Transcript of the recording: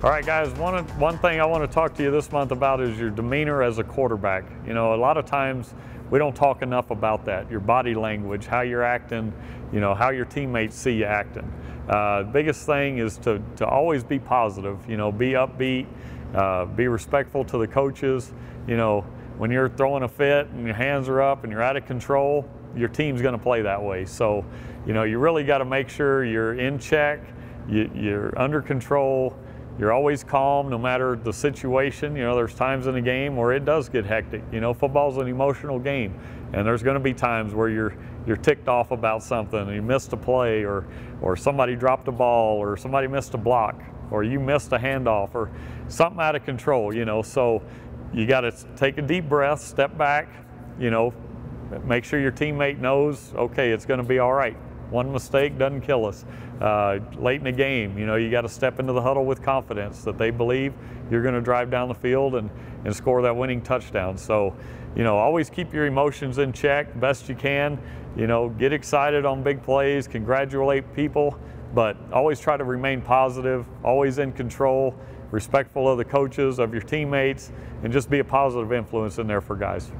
All right, guys, one, one thing I want to talk to you this month about is your demeanor as a quarterback. You know, a lot of times we don't talk enough about that, your body language, how you're acting, you know, how your teammates see you acting. Uh, biggest thing is to, to always be positive, you know, be upbeat, uh, be respectful to the coaches. You know, when you're throwing a fit and your hands are up and you're out of control, your team's going to play that way. So, you know, you really got to make sure you're in check, you, you're under control, you're always calm no matter the situation. You know, there's times in a game where it does get hectic. You know, football's an emotional game, and there's going to be times where you're you're ticked off about something, and you missed a play, or or somebody dropped a ball, or somebody missed a block, or you missed a handoff, or something out of control. You know, so you got to take a deep breath, step back. You know, make sure your teammate knows, okay, it's going to be all right. One mistake doesn't kill us. Uh, late in the game, you know, you got to step into the huddle with confidence that they believe you're going to drive down the field and, and score that winning touchdown. So, you know, always keep your emotions in check best you can. You know, get excited on big plays, congratulate people, but always try to remain positive, always in control, respectful of the coaches, of your teammates, and just be a positive influence in there for guys.